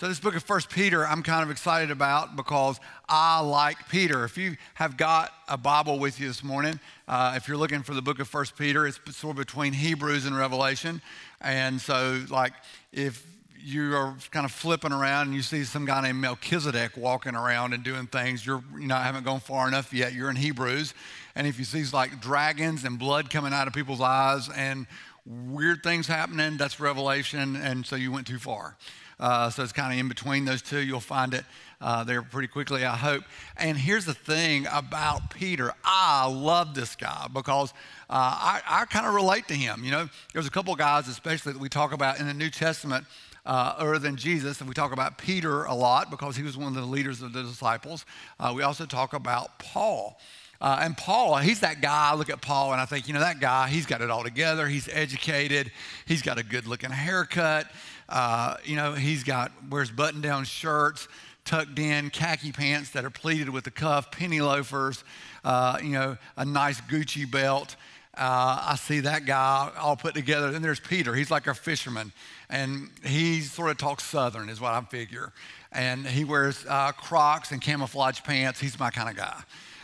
So, this book of First Peter, I'm kind of excited about because I like Peter. If you have got a Bible with you this morning, uh, if you're looking for the book of First Peter, it's sort of between Hebrews and Revelation. And so, like, if you are kind of flipping around and you see some guy named Melchizedek walking around and doing things, you're, you know, haven't gone far enough yet. You're in Hebrews. And if you see like dragons and blood coming out of people's eyes and weird things happening, that's Revelation. And so you went too far. Uh, so it's kind of in between those two. You'll find it uh, there pretty quickly, I hope. And here's the thing about Peter I love this guy because uh, I, I kind of relate to him. You know, there's a couple guys, especially that we talk about in the New Testament. Uh, other than Jesus, and we talk about Peter a lot because he was one of the leaders of the disciples. Uh, we also talk about Paul. Uh, and Paul, he's that guy. I look at Paul and I think, you know, that guy, he's got it all together. He's educated. He's got a good looking haircut. Uh, you know, he's got, wears button down shirts, tucked in, khaki pants that are pleated with the cuff, penny loafers, uh, you know, a nice Gucci belt. Uh, I see that guy all put together. Then there's Peter. He's like a fisherman, and he sort of talks Southern, is what I figure. And he wears uh, Crocs and camouflage pants. He's my kind of guy.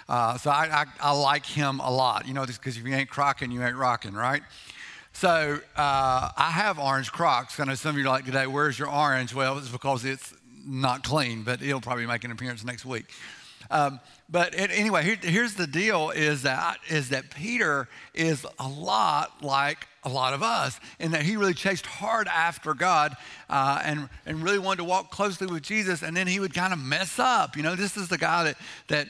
Uh, so I, I, I, like him a lot, you know, because if you ain't crocking, you ain't rocking, right? So uh, I have orange Crocs. I know some of you are like today, where's your orange? Well, it's because it's not clean, but it'll probably make an appearance next week. Um, but anyway, here, here's the deal: is that is that Peter is a lot like a lot of us in that he really chased hard after God uh, and and really wanted to walk closely with Jesus, and then he would kind of mess up. You know, this is the guy that that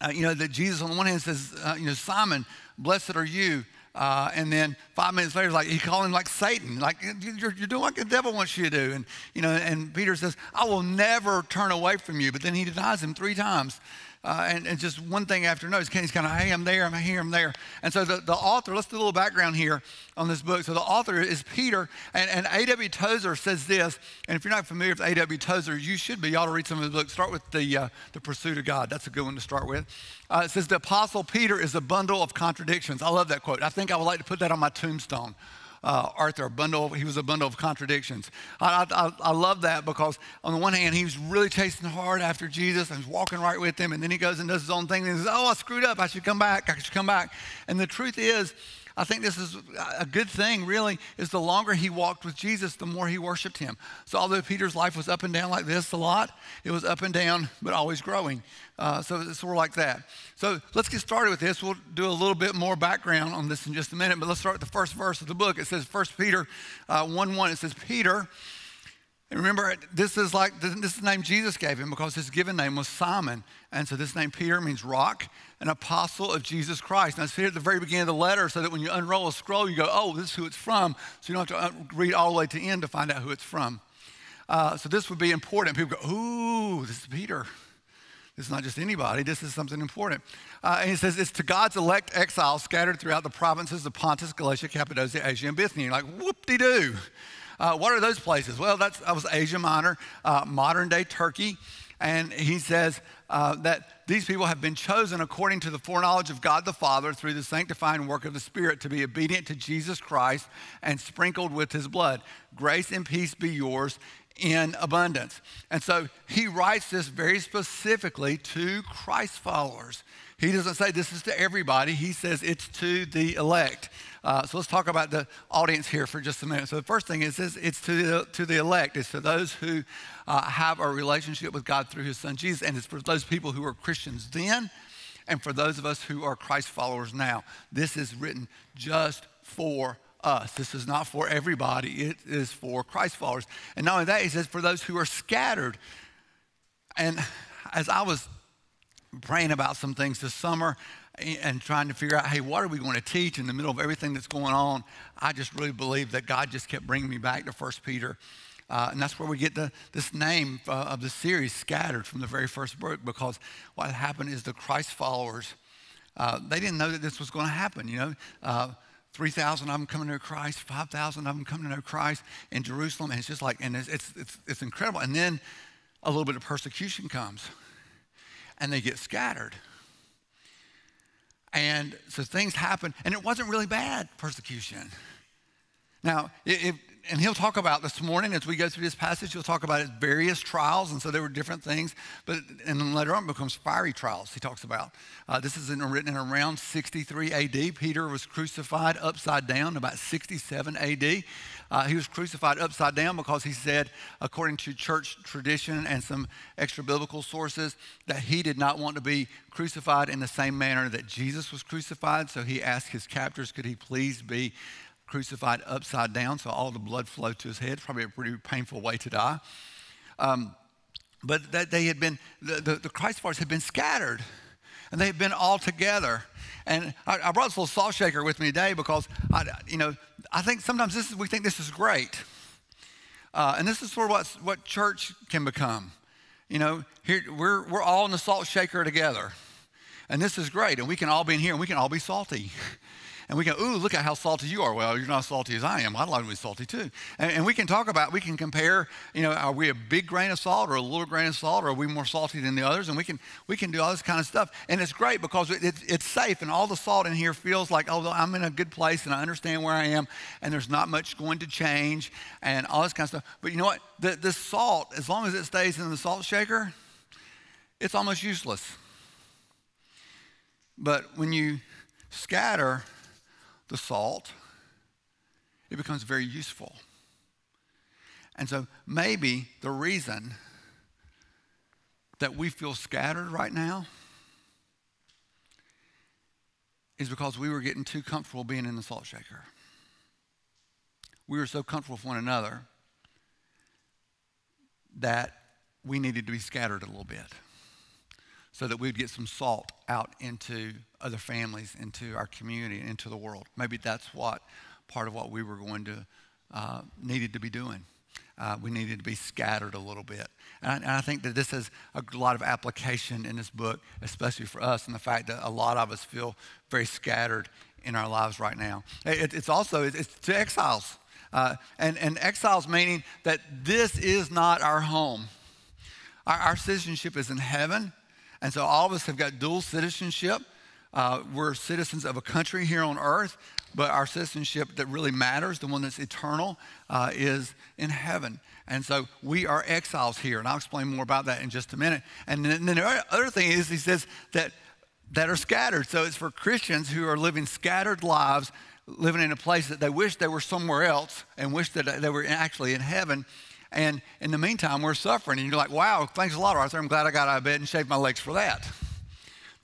uh, you know that Jesus on the one hand says, uh, you know, Simon, blessed are you uh, and then five minutes later, he's like he called him like Satan, like you're, you're doing what the devil wants you to do. And you know, and Peter says, "I will never turn away from you." But then he denies him three times. Uh, and, and, just one thing after another. He's kind of, hey, I'm there, I'm here, I'm there. And so the, the author, let's do a little background here on this book. So the author is Peter, and, and A.W. Tozer says this, and if you're not familiar with A.W. Tozer, you should be. You ought to read some of his books. Start with the, uh, the Pursuit of God. That's a good one to start with. Uh, it says, the Apostle Peter is a bundle of contradictions. I love that quote. I think I would like to put that on my tombstone uh, Arthur, a bundle. Of, he was a bundle of contradictions. I, I, I, love that because on the one hand, he was really chasing hard after Jesus and was walking right with him, and then he goes and does his own thing and says, "Oh, I screwed up. I should come back. I should come back." And the truth is, I think this is a good thing, really, is the longer he walked with Jesus, the more he worshiped him. So, although Peter's life was up and down like this a lot, it was up and down, but always growing. Uh, so, it's sort of like that. So, let's get started with this. We'll do a little bit more background on this in just a minute, but let's start with the first verse of the book. It says, 1 Peter uh, 1 1, it says, Peter, and remember, this is like this is the name Jesus gave him because his given name was Simon. And so this name Peter means rock, an apostle of Jesus Christ. Now it's here at the very beginning of the letter so that when you unroll a scroll, you go, oh, this is who it's from. So you don't have to uh, read all the way to the end to find out who it's from. Uh, so this would be important. People go, ooh, this is Peter. This is not just anybody. This is something important. Uh, and he says, it's to God's elect exiles scattered throughout the provinces of Pontus, Galatia, Cappadocia, Asia, and Bithynia. You're like, whoop-de-doo. Uh, what are those places? Well, that's, that was Asia Minor, uh, modern day Turkey. And he says uh, that these people have been chosen according to the foreknowledge of God the Father through the sanctifying work of the Spirit to be obedient to Jesus Christ and sprinkled with his blood. Grace and peace be yours in abundance. And so he writes this very specifically to Christ followers. He doesn't say this is to everybody, he says it's to the elect. Uh, so let's talk about the audience here for just a minute. So the first thing is, is it's to the, to the elect. It's to those who uh, have a relationship with God through his son Jesus. And it's for those people who were Christians then and for those of us who are Christ followers now. This is written just for us. This is not for everybody. It is for Christ followers. And not only that, he says for those who are scattered. And as I was praying about some things this summer, and trying to figure out, hey, what are we going to teach in the middle of everything that's going on? I just really believe that God just kept bringing me back to First Peter. Uh, and that's where we get the, this name uh, of the series, Scattered, from the very first book, because what happened is the Christ followers, uh, they didn't know that this was going to happen, you know. Uh, 3,000 of them coming to know Christ, 5,000 of them coming to know Christ in Jerusalem. And it's just like, and it's, it's, it's, it's incredible. And then a little bit of persecution comes, and they get scattered. And so things happened, and it wasn't really bad persecution. Now, if, and he'll talk about this morning as we go through this passage, he'll talk about his various trials. And so there were different things. But and then later on, becomes fiery trials, he talks about. Uh, this is in, written in around 63 AD. Peter was crucified upside down about 67 AD. Uh, he was crucified upside down because he said, according to church tradition and some extra biblical sources, that he did not want to be crucified in the same manner that Jesus was crucified. So he asked his captors, could he please be crucified upside down so all the blood flowed to his head? Probably a pretty painful way to die. Um, but that they had been, the, the, the Christ followers had been scattered and they had been all together. And I, I brought this little salt shaker with me today because, I, you know, I think sometimes this is, we think this is great. Uh, and this is sort of what, what church can become. You know, here we're, we're all in the salt shaker together. And this is great. And we can all be in here and we can all be salty. and we go, ooh, look at how salty you are. Well, you're not as salty as I am. I'd like to be salty too. And, and, we can talk about, we can compare, you know, are we a big grain of salt or a little grain of salt or are we more salty than the others? And we can, we can do all this kind of stuff. And it's great because it, it, it's safe and all the salt in here feels like, oh, I'm in a good place and I understand where I am and there's not much going to change and all this kind of stuff. But you know what? The, this salt, as long as it stays in the salt shaker, it's almost useless. But when you scatter the salt, it becomes very useful. And so maybe the reason that we feel scattered right now is because we were getting too comfortable being in the salt shaker. We were so comfortable with one another that we needed to be scattered a little bit so that we'd get some salt out into other families, into our community, into the world. Maybe that's what part of what we were going to uh, needed to be doing. Uh, we needed to be scattered a little bit. And I, and I, think that this has a lot of application in this book, especially for us, and the fact that a lot of us feel very scattered in our lives right now. It, it's also it's to exiles. Uh, and, and exiles meaning that this is not our home. Our, our citizenship is in heaven, and so all of us have got dual citizenship. Uh, we're citizens of a country here on earth, but our citizenship that really matters, the one that's eternal, uh, is in heaven. And so we are exiles here, and I'll explain more about that in just a minute. And then, the other thing is, he says that that are scattered. So it's for Christians who are living scattered lives, living in a place that they wish they were somewhere else and wish that they were actually in heaven. And in the meantime, we're suffering. And you're like, wow, thanks a lot, Arthur. I'm glad I got out of bed and shaved my legs for that.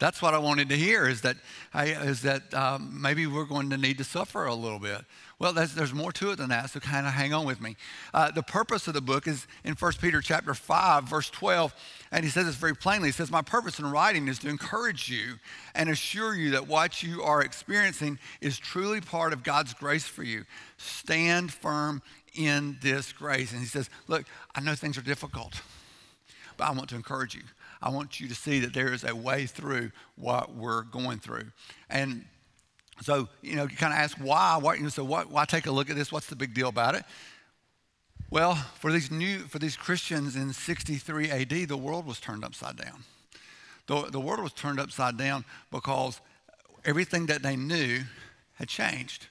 That's what I wanted to hear is that, is that um, maybe we're going to need to suffer a little bit. Well, there's more to it than that, so kind of hang on with me. Uh, the purpose of the book is in 1 Peter chapter 5, verse 12, and he says this very plainly. He says, My purpose in writing is to encourage you and assure you that what you are experiencing is truly part of God's grace for you. Stand firm in this grace. And he says, Look, I know things are difficult, but I want to encourage you. I want you to see that there is a way through what we're going through. And so, you know, you kind of ask why. What, you know, so why take a look at this? What's the big deal about it? Well, for these new, for these Christians in 63 AD, the world was turned upside down. The, the world was turned upside down because everything that they knew had changed.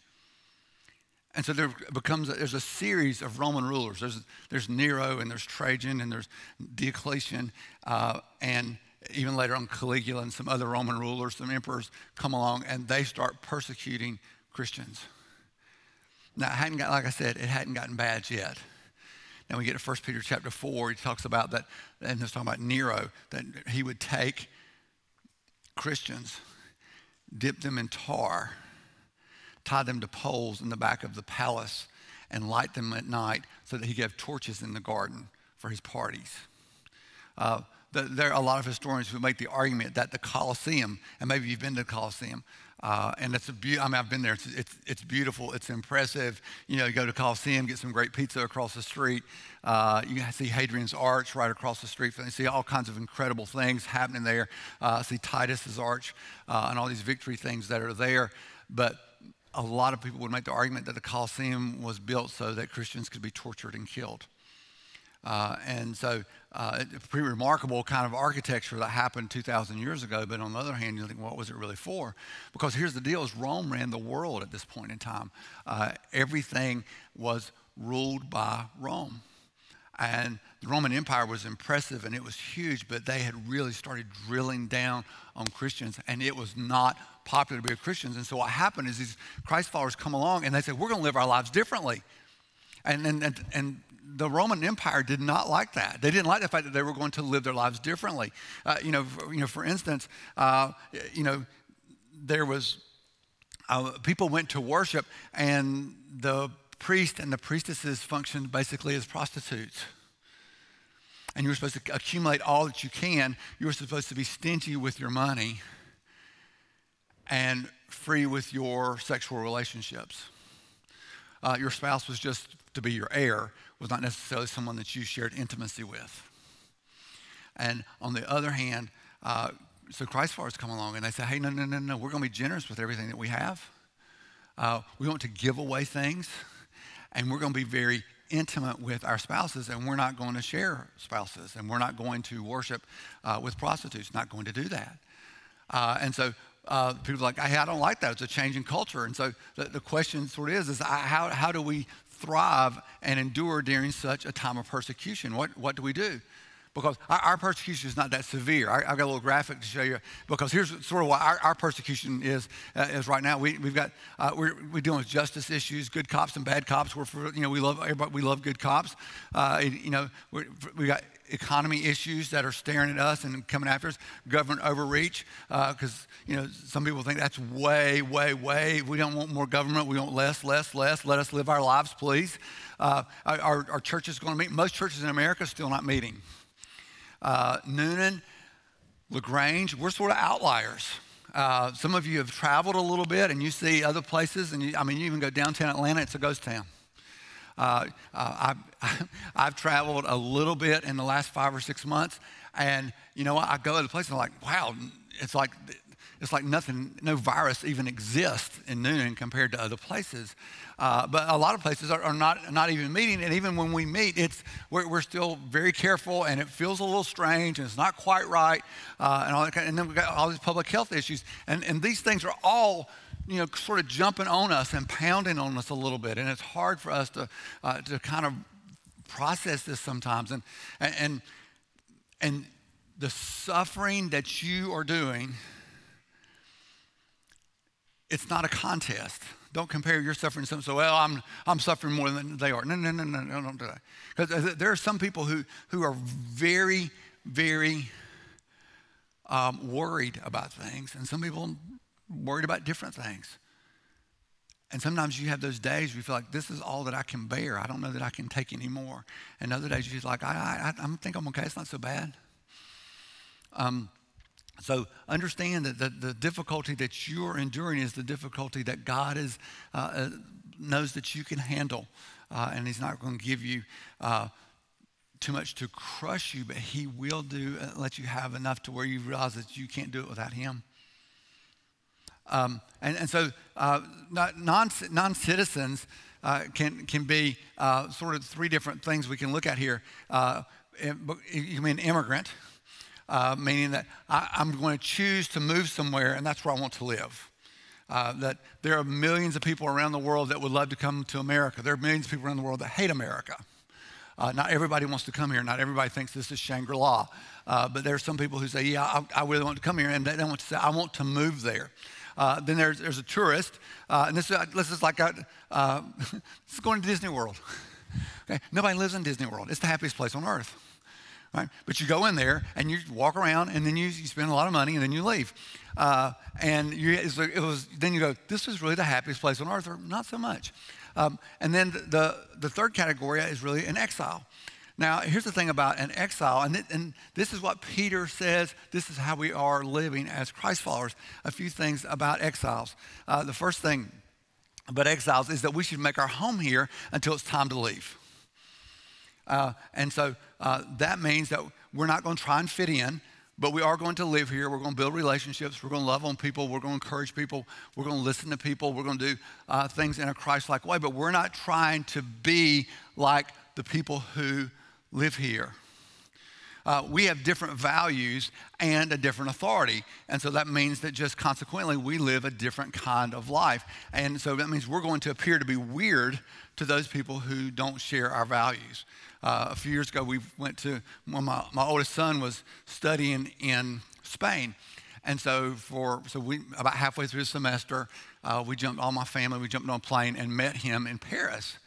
And so there becomes a, there's a series of Roman rulers. There's, there's Nero and there's Trajan and there's Diocletian uh, and even later on Caligula and some other Roman rulers, some emperors come along and they start persecuting Christians. Now, it hadn't got, like I said, it hadn't gotten bad yet. Now we get to 1 Peter chapter 4, he talks about that, and he's talking about Nero, that he would take Christians, dip them in tar, tie them to poles in the back of the palace and light them at night so that he could have torches in the garden for his parties. Uh, the, there are a lot of historians who make the argument that the Colosseum, and maybe you've been to the Colosseum, uh, and it's a be- I mean, I've been there. It's, it's, it's, beautiful. It's impressive. You know, you go to Colosseum, get some great pizza across the street. Uh, you see Hadrian's Arch right across the street. You see all kinds of incredible things happening there. Uh, see Titus's Arch uh, and all these victory things that are there. But a lot of people would make the argument that the Colosseum was built so that Christians could be tortured and killed. Uh, and so, uh, pretty remarkable kind of architecture that happened 2,000 years ago. But on the other hand, you think, what was it really for? Because here's the deal: is Rome ran the world at this point in time. Uh, everything was ruled by Rome. And the Roman Empire was impressive and it was huge, but they had really started drilling down on Christians, and it was not popular to be a Christian. And so what happened is these Christ followers come along and they say, We're going to live our lives differently. And, and, and, and the Roman Empire did not like that. They didn't like the fact that they were going to live their lives differently. Uh, you, know, for, you know, for instance, uh, you know, there was uh, people went to worship, and the priest and the priestesses functioned basically as prostitutes. And you were supposed to accumulate all that you can. You were supposed to be stingy with your money and free with your sexual relationships. Uh, your spouse was just to be your heir, was not necessarily someone that you shared intimacy with. And on the other hand, uh, so Christ followers come along and they say, hey, no, no, no, no, we're going to be generous with everything that we have. Uh, we want to give away things, and we're going to be very intimate with our spouses, and we're not going to share spouses, and we're not going to worship uh, with prostitutes, not going to do that. Uh, and so uh, people are like, hey, I don't like that. It's a change in culture. And so the, the question sort of is, is how, how do we thrive and endure during such a time of persecution? What, what do we do? Because our, our persecution is not that severe. I, have got a little graphic to show you. Because here's sort of what our, our persecution is, uh, is right now. We, we've got, uh, we're, we're dealing with justice issues, good cops and bad cops. We're for, you know, we love, everybody, we love good cops. Uh, you know, we we got economy issues that are staring at us and coming after us, government overreach, because uh, you know some people think that's way, way, way. We don't want more government. We want less, less, less. Let us live our lives, please. Uh, our, our church is going to meet. Most churches in America are still not meeting. Uh, Newnan, LaGrange, we're sort of outliers. Uh, some of you have traveled a little bit and you see other places, and you, I mean, you even go downtown Atlanta, it's a ghost town. Uh, uh, I've, I've traveled a little bit in the last five or six months, and you know? I go to the place and I'm like, wow, it's like it's like nothing, no virus even exists in Newnan compared to other places. Uh, but a lot of places are, are, not, not even meeting. And even when we meet, it's, we're, we're, still very careful and it feels a little strange and it's not quite right. Uh, and, all that kind of, and then we've got all these public health issues. And, and these things are all you know, sort of jumping on us and pounding on us a little bit. And it's hard for us to, uh, to kind of process this sometimes. And, and, and the suffering that you are doing it's not a contest. Don't compare your suffering to someone. So, well, I'm, I'm suffering more than they are. No, no, no, no, no, don't do that. Because there are some people who, who are very, very um, worried about things, and some people worried about different things. And sometimes you have those days where you feel like this is all that I can bear. I don't know that I can take any more. And other days you're like, I, I, I think I'm okay. It's not so bad. Um, so understand that the, the, difficulty that you're enduring is the difficulty that God is, uh, uh, knows that you can handle. Uh, and He's not going to give you uh, too much to crush you, but He will do, uh, let you have enough to where you realize that you can't do it without Him. Um, and, and so uh, non, non-citizens can, can be sort of three different things we can look at here. you mean immigrant, uh, meaning that I, am going to choose to move somewhere and that's where I want to live. Uh, that there are millions of people around the world that would love to come to America. There are millions of people around the world that hate America. Uh, not everybody wants to come here. Not everybody thinks this is Shangri La. Uh, but there are some people who say, Yeah, I, I, really want to come here. And they, want to say, I want to move there. Uh, then there's, there's a tourist. Uh, and this, this is like, a, uh, this is going to Disney World. okay? Nobody lives in Disney World. It's the happiest place on earth right? But you go in there and you walk around and then you, you spend a lot of money and then you leave. Uh, and you, it was, then you go, this is really the happiest place on earth, or not so much. Um, and then the, the third category is really an exile. Now, here's the thing about an exile, and, th- and this is what Peter says. This is how we are living as Christ followers. A few things about exiles. Uh, the first thing about exiles is that we should make our home here until it's time to leave. Uh, and so uh, that means that we're not going to try and fit in, but we are going to live here. We're going to build relationships. We're going to love on people. We're going to encourage people. We're going to listen to people. We're going to do uh, things in a Christ like way, but we're not trying to be like the people who live here. uh, we have different values and a different authority. And so that means that just consequently, we live a different kind of life. And so that means we're going to appear to be weird to those people who don't share our values. Uh, a few years ago, we went to, when my, my oldest son was studying in Spain. And so for so we about halfway through the semester, uh, we jumped all my family. We jumped on a plane and met him in Paris.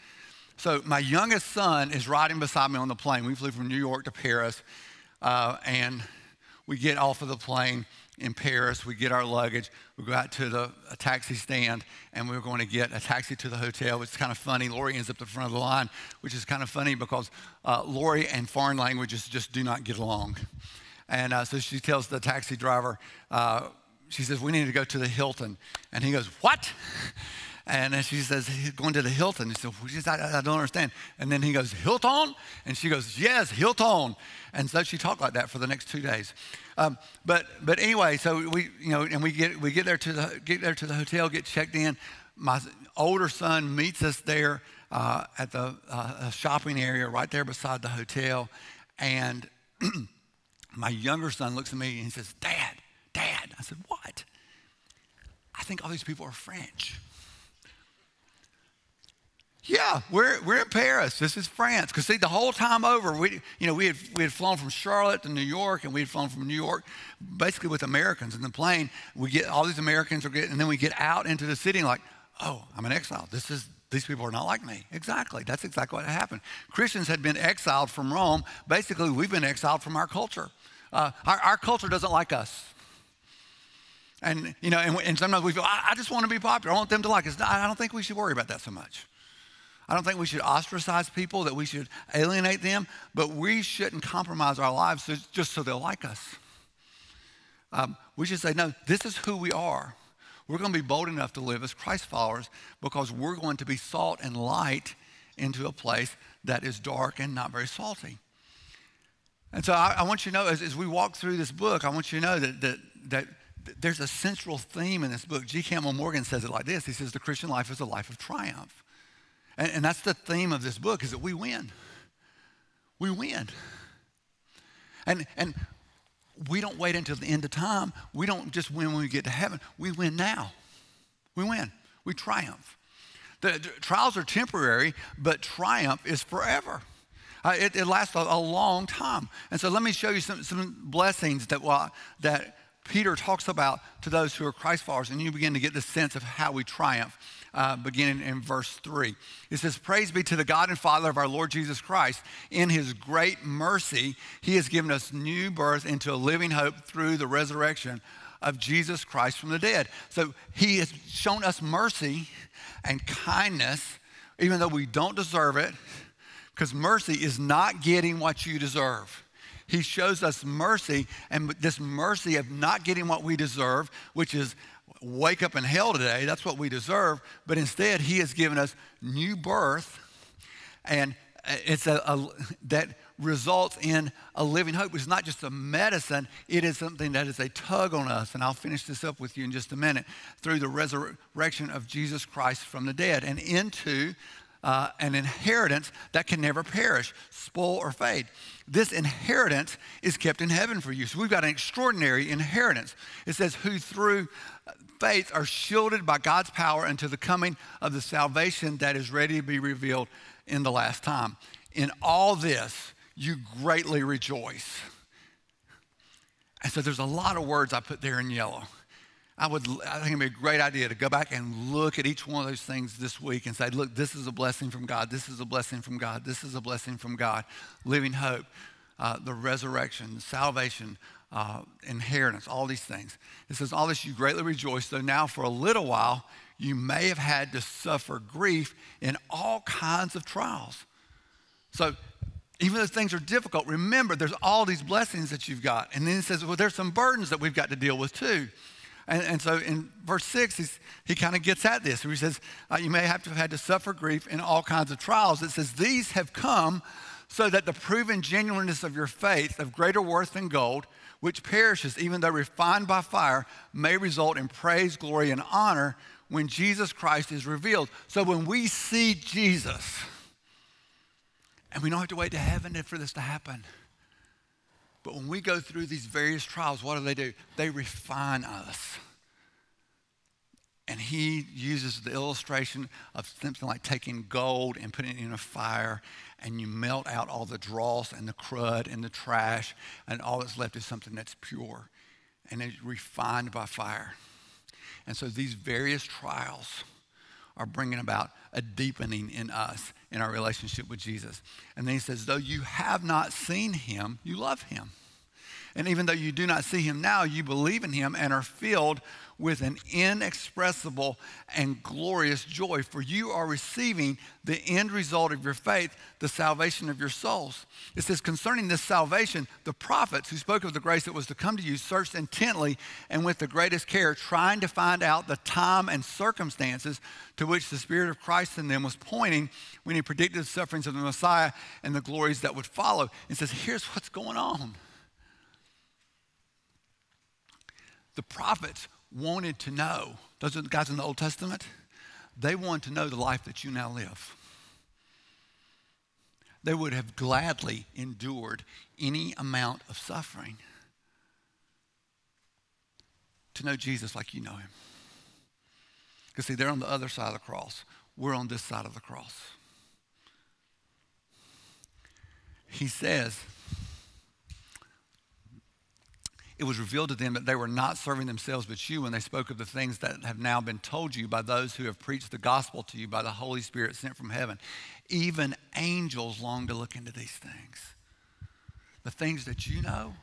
So my youngest son is riding beside me on the plane. We flew from New York to Paris, uh, and we get off of the plane in Paris. We get our luggage. We go out to the taxi stand, and we are going to get a taxi to the hotel, which is kind of funny. Lori ends up the front of the line, which is kind of funny because uh, Lori and foreign languages just do not get along. And uh, so she tells the taxi driver, uh, she says, We need to go to the Hilton. And he goes, What? And then she says, He's going to the Hilton. He says, I, I don't understand. And then he goes, Hilton? And she goes, Yes, Hilton. And so she talked like that for the next two days. Um, but, but anyway, so we, you know, and we get, we get, there to the, get there to the hotel, get checked in. My older son meets us there uh, at the uh, shopping area right there beside the hotel. And my younger son looks at me and he says, Dad, Dad. I said, What? I think all these people are French. Yeah, we're, we're in Paris. This is France. Because see, the whole time over, we, you know, we, had, we had flown from Charlotte to New York, and we had flown from New York basically with Americans in the plane. We get all these Americans are getting, and then we get out into the city and like, oh, I'm an exile. This is these people are not like me. Exactly. That's exactly what happened. Christians had been exiled from Rome. Basically, we've been exiled from our culture. Uh, our, our culture doesn't like us. And, you know, and, and sometimes we feel, I, I just want to be popular. I want them to like us. I don't think we should worry about that so much. I don't think we should ostracize people, that we should alienate them, but we shouldn't compromise our lives just so they'll like us. Um, we should say, no, this is who we are. We're going to be bold enough to live as Christ followers because we're going to be salt and light into a place that is dark and not very salty. And so I, I want you to know, as, as, we walk through this book, I want you to know that, that, that there's a central theme in this book. G. Campbell Morgan says it like this. He says, the Christian life is a life of triumph. And, and that's the theme of this book is that we win. We win. And, and we don't wait until the end of time. We don't just win when we get to heaven. We win now. We win. We triumph. The, the trials are temporary, but triumph is forever. Uh, it, it, lasts a, a, long time. And so let me show you some, some blessings that, uh, that Peter talks about to those who are Christ followers, and you begin to get the sense of how we triumph. Uh, beginning in verse 3. It says, Praise be to the God and Father of our Lord Jesus Christ. In his great mercy, he has given us new birth into a living hope through the resurrection of Jesus Christ from the dead. So he has shown us mercy and kindness, even though we don't deserve it, because mercy is not getting what you deserve. He shows us mercy, and this mercy of not getting what we deserve, which is wake up in hell today, that's what we deserve, but instead, He has given us new birth, and it's a, a that results in a living hope. It's not just a medicine, it is something that is a tug on us. And I'll finish this up with you in just a minute through the resurrection of Jesus Christ from the dead and into uh, an inheritance that can never perish, spoil, or fade. This inheritance is kept in heaven for you. So we've got an extraordinary inheritance. It says, who through faith are shielded by God's power until the coming of the salvation that is ready to be revealed in the last time. In all this, you greatly rejoice. And so there's a lot of words I put there in yellow. I would, I think it'd be a great idea to go back and look at each one of those things this week and say, look, this is a blessing from God. This is a blessing from God. This is a blessing from God. Living hope, uh, the resurrection, salvation, uh, inheritance, all these things. It says, all this you greatly rejoice, though now for a little while you may have had to suffer grief in all kinds of trials. So even though things are difficult, remember there's all these blessings that you've got. And then it says, well, there's some burdens that we've got to deal with too. And, and so in verse 6, he kind of gets at this. He says, uh, You may have to have had to suffer grief in all kinds of trials. It says, These have come so that the proven genuineness of your faith, of greater worth than gold, which perishes even though refined by fire, may result in praise, glory, and honor when Jesus Christ is revealed. So when we see Jesus, and we don't have to wait to heaven for this to happen. But when we go through these various trials, what do they do? They refine us. And he uses the illustration of something like taking gold and putting it in a fire, and you melt out all the dross and the crud and the trash, and all that's left is something that's pure and it's refined by fire. And so these various trials are bringing about a deepening in us in our relationship with Jesus. And then he says, though you have not seen him, you love him. And even though you do not see him now, you believe in him and are filled with an inexpressible and glorious joy, for you are receiving the end result of your faith, the salvation of your souls. It says, concerning this salvation, the prophets who spoke of the grace that was to come to you searched intently and with the greatest care, trying to find out the time and circumstances to which the Spirit of Christ in them was pointing when he predicted the sufferings of the Messiah and the glories that would follow. It says, here's what's going on. The prophets wanted to know, those are the guys in the Old Testament, they wanted to know the life that you now live. They would have gladly endured any amount of suffering to know Jesus like you know him. Because, see, they're on the other side of the cross. We're on this side of the cross. He says, it was revealed to them that they were not serving themselves but you when they spoke of the things that have now been told you by those who have preached the gospel to you by the Holy Spirit sent from heaven. Even angels long to look into these things. The things that you know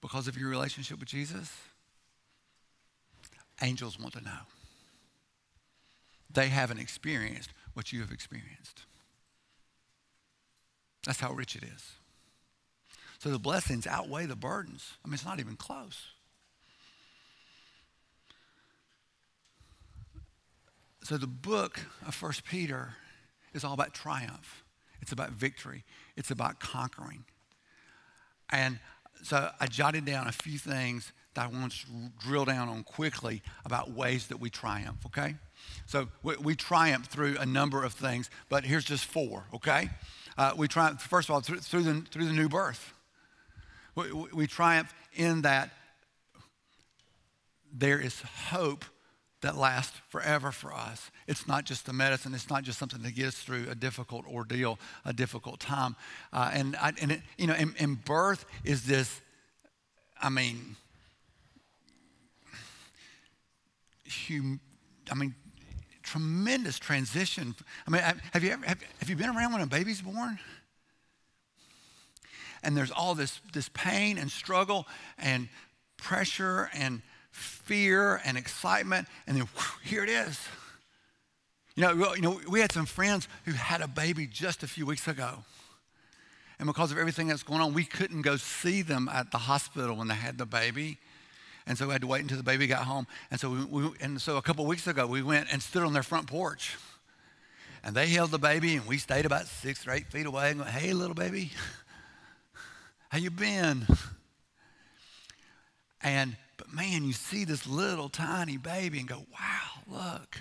because of your relationship with Jesus, angels want to know. They haven't experienced what you have experienced. That's how rich it is. So the blessings outweigh the burdens. I mean, it's not even close. So the book of First Peter is all about triumph. It's about victory. It's about conquering. And so I jotted down a few things that I want to drill down on quickly about ways that we triumph, okay? So we, we triumph through a number of things, but here's just four, okay? Uh, we triumph, first of all, through, through, the, through the new birth. We, we triumph in that there is hope that lasts forever for us. It's not just a medicine. It's not just something that gets through a difficult ordeal, a difficult time. Uh, and I, and it, you know, and, and birth is this. I mean, hum, I mean, tremendous transition. I mean, have you ever have, have you been around when a baby's born? And there's all this, this pain and struggle and pressure and fear and excitement, and then whew, here it is. You know, you know, we had some friends who had a baby just a few weeks ago. And because of everything that's going on, we couldn't go see them at the hospital when they had the baby. And so we had to wait until the baby got home. And so, we, we and so a couple weeks ago, we went and stood on their front porch. And they held the baby, and we stayed about six or eight feet away and went, hey, little baby. How you been? And, but man, you see this little tiny baby and go, wow, look.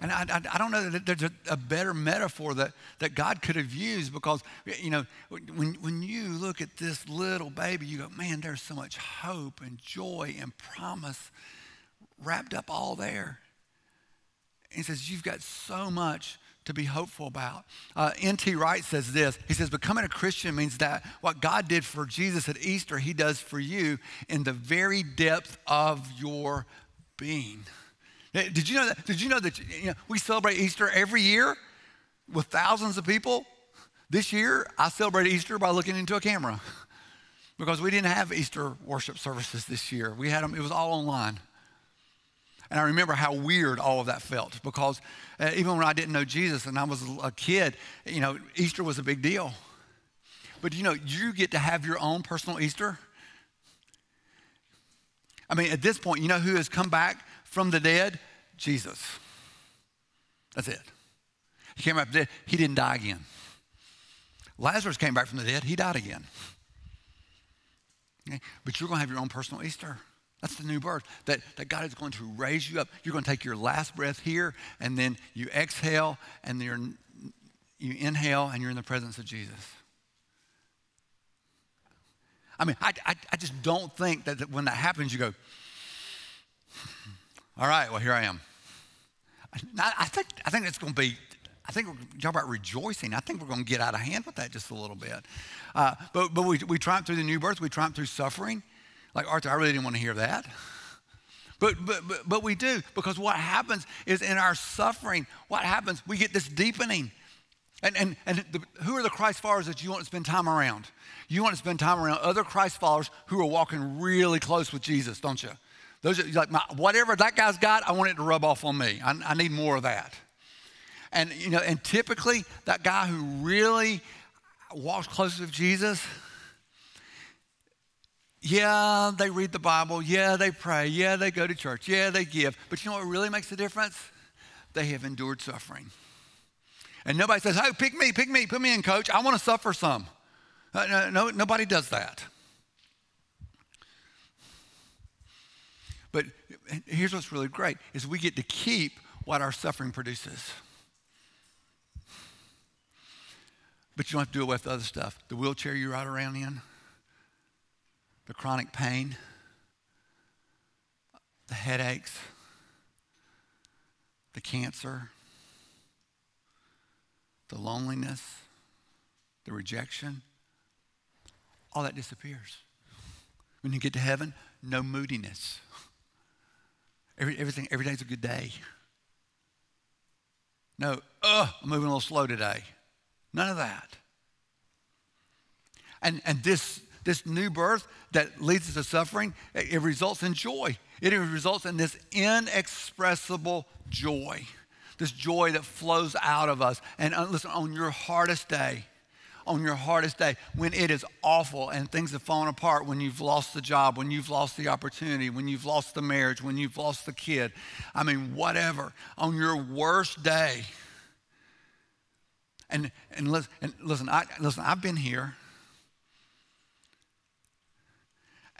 And I, I, I, don't know that there's a, a, better metaphor that, that God could have used because, you know, when, when you look at this little baby, you go, man, there's so much hope and joy and promise wrapped up all there. And he says, you've got so much to be hopeful about. Uh, N.T. Wright says this He says, Becoming a Christian means that what God did for Jesus at Easter, He does for you in the very depth of your being. Did you know that? Did you know that you know, we celebrate Easter every year with thousands of people? This year, I celebrated Easter by looking into a camera because we didn't have Easter worship services this year. We had them, it was all online. And I remember how weird all of that felt because uh, even when I didn't know Jesus and I was a kid, you know, Easter was a big deal. But you know, you get to have your own personal Easter. I mean, at this point, you know who has come back from the dead? Jesus. That's it. He came back from the dead. He didn't die again. Lazarus came back from the dead. He died again. Okay? But you're going to have your own personal Easter. That's the new birth, that, that God is going to raise you up. You're going to take your last breath here, and then you exhale, and you're, you inhale and you're in the presence of Jesus. I mean, I, I, I just don't think that, that when that happens, you go, all right, well, here I am. I, I think, I think it's going to be, I think we're talking about rejoicing. I think we're going to get out of hand with that just a little bit. Uh, but but we, we triumph through the new birth, we triumph through suffering. Like, Arthur, I really didn't want to hear that. But, but, but, but we do, because what happens is in our suffering, what happens, we get this deepening. And, and, and the, who are the Christ followers that you want to spend time around? You want to spend time around other Christ followers who are walking really close with Jesus, don't you? Those are like my, whatever that guy's got, I want it to rub off on me. I, I need more of that. And you know, and typically that guy who really walks close with Jesus, yeah, they read the Bible. Yeah, they pray. Yeah, they go to church. Yeah, they give. But you know what really makes a difference? They have endured suffering. And nobody says, oh, pick me, pick me, put me in, coach. I want to suffer some. Uh, no, no, nobody does that. But here's what's really great is we get to keep what our suffering produces. But you don't have to do it with other stuff. The wheelchair you ride around in, the chronic pain, the headaches, the cancer, the loneliness, the rejection, all that disappears. When you get to heaven, no moodiness. Every, everything, every day's a good day. No, ugh, I'm moving a little slow today. None of that. And, and this this new birth that leads us to suffering, it results in joy. It results in this inexpressible joy, this joy that flows out of us. And uh, listen, on your hardest day, on your hardest day, when it is awful and things have fallen apart, when you've lost the job, when you've lost the opportunity, when you've lost the marriage, when you've lost the kid, I mean, whatever, on your worst day. And, and, listen, and listen, I, listen, I've been here.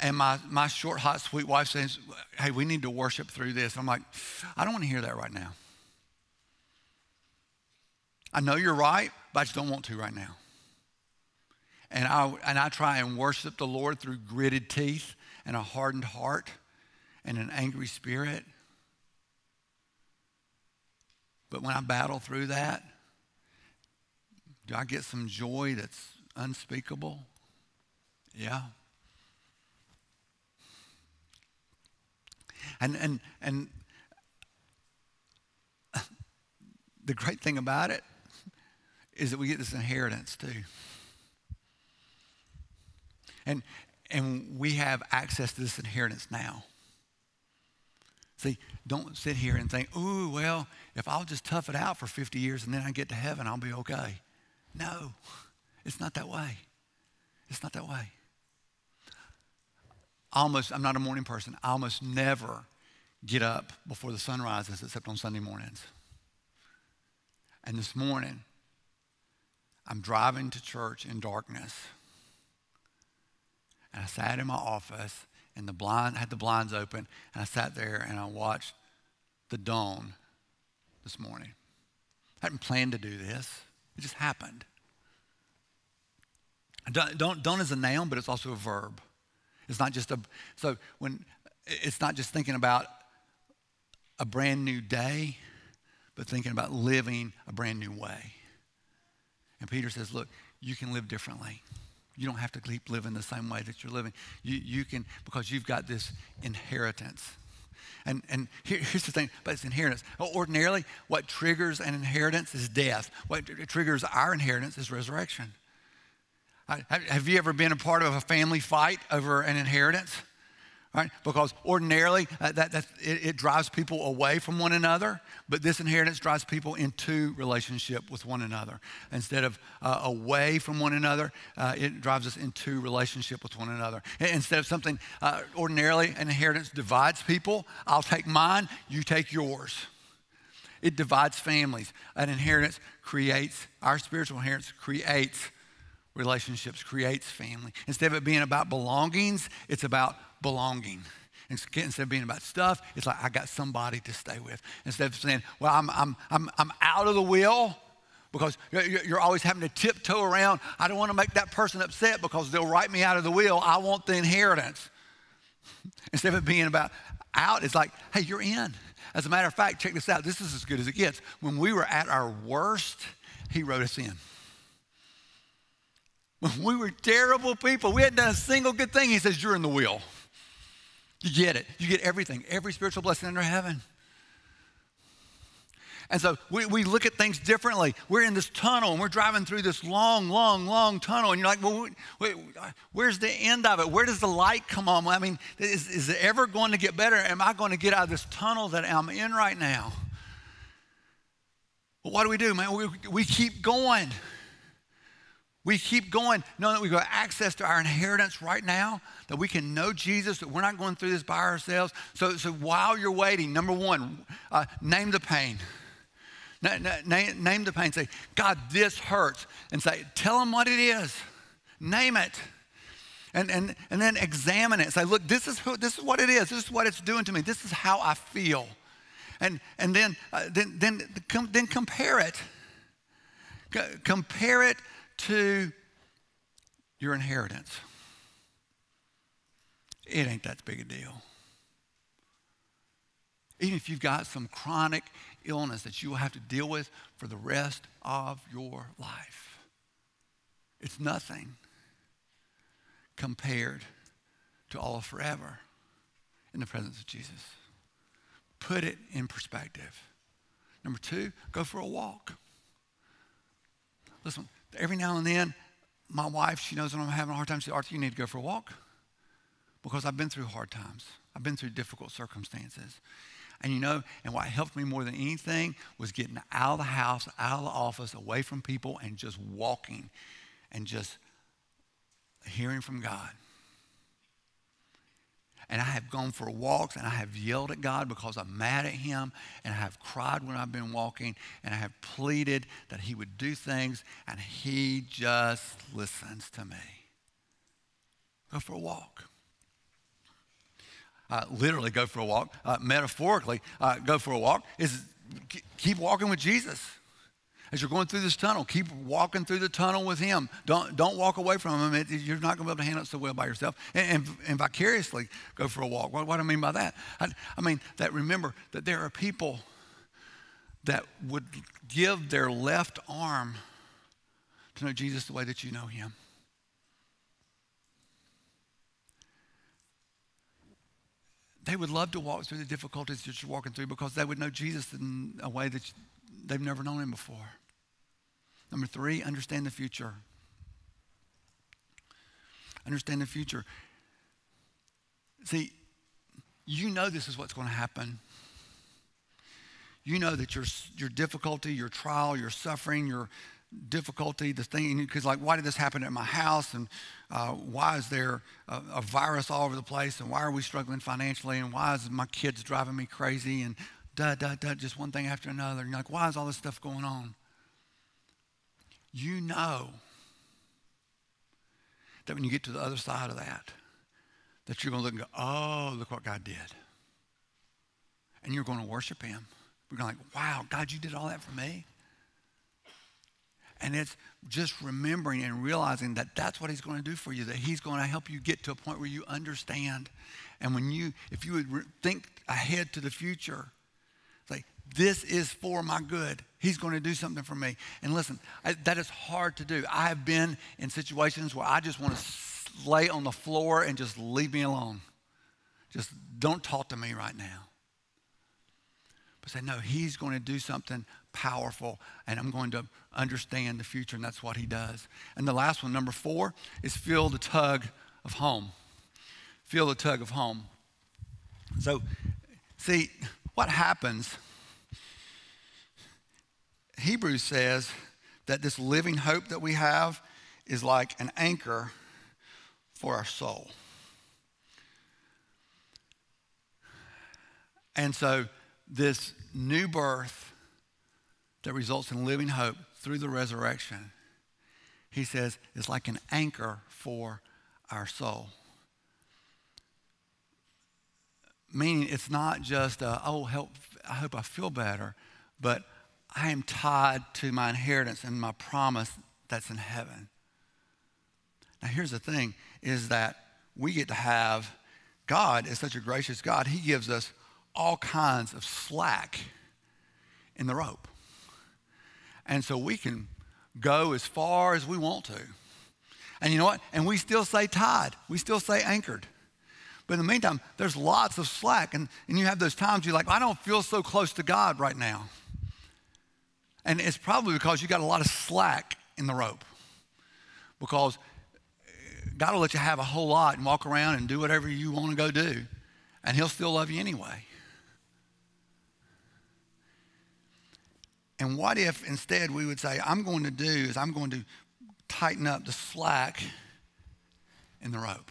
And my, my short, hot, sweet wife says, Hey, we need to worship through this. I'm like, I don't want to hear that right now. I know you're right, but I just don't want to right now. And I, and I try and worship the Lord through gritted teeth and a hardened heart and an angry spirit. But when I battle through that, do I get some joy that's unspeakable? Yeah. And, and, and the great thing about it is that we get this inheritance too. And, and we have access to this inheritance now. See, don't sit here and think, ooh, well, if I'll just tough it out for 50 years and then I get to heaven, I'll be okay. No, it's not that way. It's not that way. almost, I'm not a morning person. I almost never get up before the sun rises except on Sunday mornings. And this morning, I'm driving to church in darkness. And I sat in my office and the blind had the blinds open and I sat there and I watched the dawn this morning. I hadn't planned to do this. It just happened. Don't, don't, is a noun, but it's also a verb. It's not just a, so when, it's not just thinking about a brand new day, but thinking about living a brand new way. And Peter says, Look, you can live differently. You don't have to keep living the same way that you're living. You, you can, because you've got this inheritance. And, and here, here's the thing about this inheritance. Ordinarily, what triggers an inheritance is death. What triggers our inheritance is resurrection. Have you ever been a part of a family fight over an inheritance? Right? Because ordinarily uh, that, that it, it, drives people away from one another, but this inheritance drives people into relationship with one another. Instead of uh, away from one another, uh, it drives us into relationship with one another. Instead of something uh, ordinarily an inheritance divides people, I'll take mine, you take yours. It divides families. An inheritance creates, our spiritual inheritance creates relationships, creates family. Instead of it being about belongings, it's about belonging. Instead of being about stuff, it's like I got somebody to stay with. Instead of saying, well, I'm, I'm, I'm, I'm out of the will, because you're always having to tiptoe around. I don't want to make that person upset because they'll write me out of the will. I want the inheritance. Instead of it being about out, it's like, hey, you're in. As a matter of fact, check this out. This is as good as it gets. When we were at our worst, he wrote us in. We were terrible people, we hadn't done a single good thing, he says, You're in the will. You get it. You get everything, every spiritual blessing under heaven. And so we, we look at things differently. We're in this tunnel and we're driving through this long, long, long tunnel. And you're like, well, wait, where's the end of it? Where does the light come on? I mean, is, is it ever going to get better? Am I going to get out of this tunnel that I'm in right now? Well, what do we do, man? We, we keep going. We keep going, knowing that we've got access to our inheritance right now, that we can know Jesus, that we're not going through this by ourselves. So, so while you're waiting, number one, uh, name the pain. Name, name the pain. Say, God, this hurts. And say, tell him what it is. Name it. And, and, and then examine it. Say, look, this is, who, this is what it is. This is what it's doing to me. This is how I feel. And, and then, uh, then, then, then compare it. C- compare it to your inheritance. It ain't that big a deal. Even if you've got some chronic illness that you will have to deal with for the rest of your life. It's nothing compared to all of forever in the presence of Jesus. Put it in perspective. Number two, go for a walk. Listen, every now and then, my wife, she knows when I'm having a hard time. She says, Arthur, you need to go for a walk because I've been through hard times. I've been through difficult circumstances. And you know, and what helped me more than anything was getting out of the house, out of the office, away from people, and just walking and just hearing from God. And I have gone for walks and I have yelled at God because I'm mad at Him. And I have cried when I've been walking. And I have pleaded that He would do things. And He just listens to me. Go for a walk uh, literally go for a walk, uh, metaphorically uh, go for a walk, is keep walking with Jesus. As you're going through this tunnel, keep walking through the tunnel with Him. Don't, don't walk away from Him. It, you're not going to be able to handle it so well by yourself. And, and, and vicariously go for a walk. What, what, do I mean by that? I, I mean that remember that there are people that would give their left arm to know Jesus the way that you know Him. they would love to walk through the difficulties that you're walking through because they would know Jesus in a way that they've never known him before. Number three, understand the future. Understand the future. See, you know this is what's going to happen. You know that your, your difficulty, your trial, your suffering, your difficulty, the thing, because like, why did this happen at my house? And uh, why is there a, a, virus all over the place? And why are we struggling financially? And why is my kids driving me crazy? And da, da, da, just one thing after another. And you're like, why is all this stuff going on? You know that when you get to the other side of that, that you're going to look and go, oh, look what God did. And you're going to worship him. We're going to like, wow, God, you did all that for me. And it's just remembering and realizing that that's what he's going to do for you, that he's going to help you get to a point where you understand. And when you, if you would think ahead to the future, this is for my good. He's going to do something for me. And listen, I, that is hard to do. I have been in situations where I just want to lay on the floor and just leave me alone. Just don't talk to me right now. But say, no, he's going to do something powerful, and I'm going to understand the future, and that's what he does. And the last one, number four, is feel the tug of home. Feel the tug of home. So, see, what happens, Hebrews says that this living hope that we have is like an anchor for our soul. And so, this new birth that results in living hope through the resurrection, he says, is like an anchor for our soul. Meaning, it's not just, a, oh, help, I hope I feel better, but I am tied to my inheritance and my promise that's in heaven. Now, here's the thing is that we get to have God is such a gracious God, He gives us all kinds of slack in the rope. And so we can go as far as we want to. And you know what? And we still say tied, we still say anchored. But in the meantime, there's lots of slack. And, and you have those times you're like, I don't feel so close to God right now. And it's probably because you got a lot of slack in the rope. Because eh, God will let you have a whole lot and walk around and do whatever you want to go do, and He'll still love you anyway. And what if instead we would say, I'm going to do is I'm going to tighten up the slack in the rope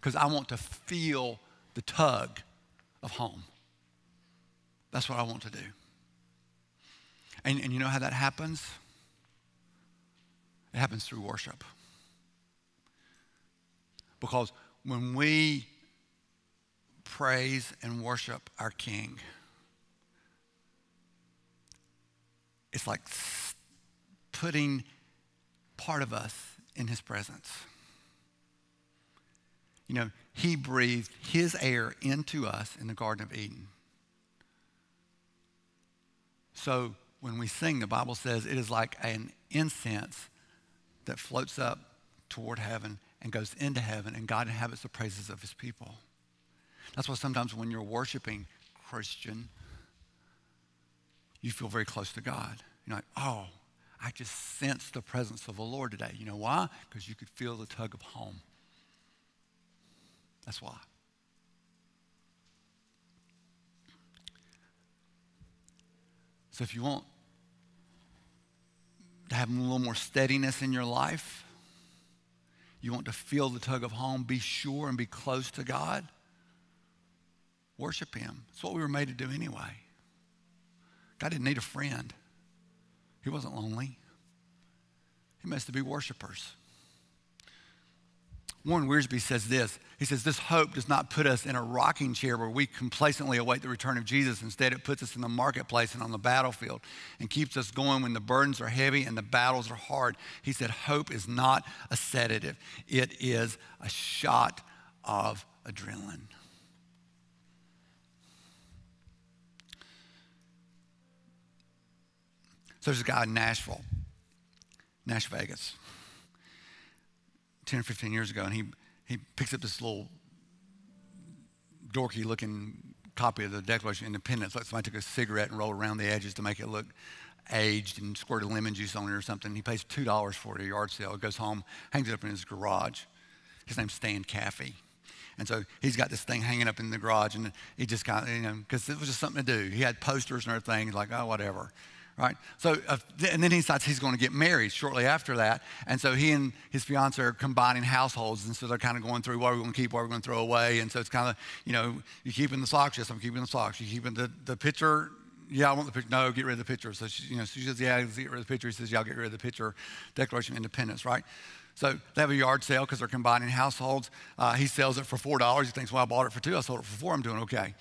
because I want to feel the tug of home. That's what I want to do. And, and you know how that happens? It happens through worship. Because when we praise and worship our King, it's like putting part of us in his presence. You know, he breathed his air into us in the Garden of Eden. So when we sing, the Bible says it is like an incense that floats up toward heaven and goes into heaven, and God inhabits the praises of his people. That's why sometimes when you're worshiping Christian, you feel very close to God. You're like, oh, I just sense the presence of the Lord today. You know why? Because you could feel the tug of home. That's why. So if you want to have a little more steadiness in your life, you want to feel the tug of home, be sure and be close to God, worship Him. It's what we were made to do anyway. God didn't need a friend. He wasn't lonely. He meant to be worshipers. Warren Wiersbe says this. He says, This hope does not put us in a rocking chair where we complacently await the return of Jesus. Instead, it puts us in the marketplace and on the battlefield and keeps us going when the burdens are heavy and the battles are hard. He said, Hope is not a sedative, it is a shot of adrenaline. So there's a guy in Nashville, Nash Vegas, 10 or 15 years ago, and he, he picks up this little dorky looking copy of the Declaration of Independence. Like somebody took a cigarette and rolled around the edges to make it look aged and squirted lemon juice on it or something. He pays $2 for it at a yard sale. Goes home, hangs it up in his garage. His name's Stan Caffey. And so he's got this thing hanging up in the garage, and he just kind of, you know, because it was just something to do. He had posters and everything. Like, oh, whatever right? So, uh, and then he decides he's going to get married shortly after that. And so he and his fiance are combining households. And so they're kind of going through what are we going to keep, what are we going to throw away. And so it's kind of, you know, you're keeping the socks? Yes, I'm keeping the socks. You keeping the, the pitcher? Yeah, I want the picture. No, get rid of the picture. So she, you know, she says, yeah, get rid of the picture. He says, yeah, I'll get rid of the picture. Declaration of Independence, right? So they have a yard sale because they're combining households. Uh, he sells it for $4. He thinks, well, I bought it for two. I sold it for four. I'm doing okay.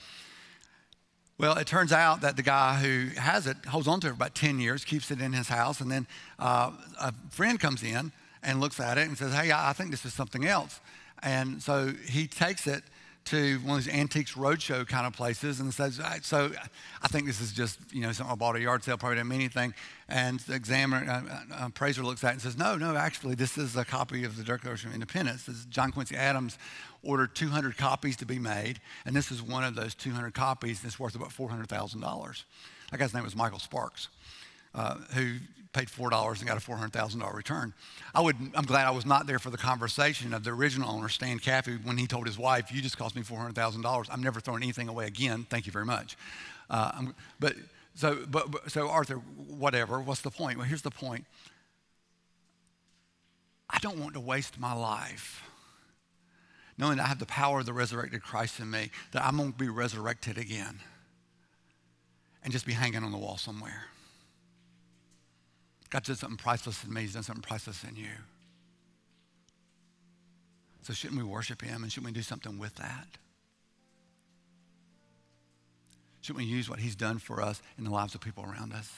Well, it turns out that the guy who has it holds on to it for about 10 years, keeps it in his house, and then uh, a friend comes in and looks at it and says, Hey, I think this is something else. And so he takes it to one of these antiques roadshow kind of places and says, so I think this is just, you know, something I bought at a yard sale, probably didn't mean anything. And the examiner, uh, uh, appraiser looks at it and says, no, no, actually, this is a copy of the Declaration of Independence. This John Quincy Adams ordered 200 copies to be made, and this is one of those 200 copies that's worth about $400,000. That guy's name was Michael Sparks, uh, who paid $4 and got a $400,000 return. I would, I'm glad I was not there for the conversation of the original owner, Stan Caffey, when he told his wife, You just cost me $400,000. I'm never throwing anything away again. Thank you very much. Uh, but, so, but, but, so, Arthur, whatever, what's the point? Well, here's the point I don't want to waste my life knowing that I have the power of the resurrected Christ in me, that I'm going to be resurrected again and just be hanging on the wall somewhere. God did something priceless in me. He's done something priceless in you. So shouldn't we worship him and shouldn't we do something with that? Shouldn't we use what He's done for us in the lives of people around us?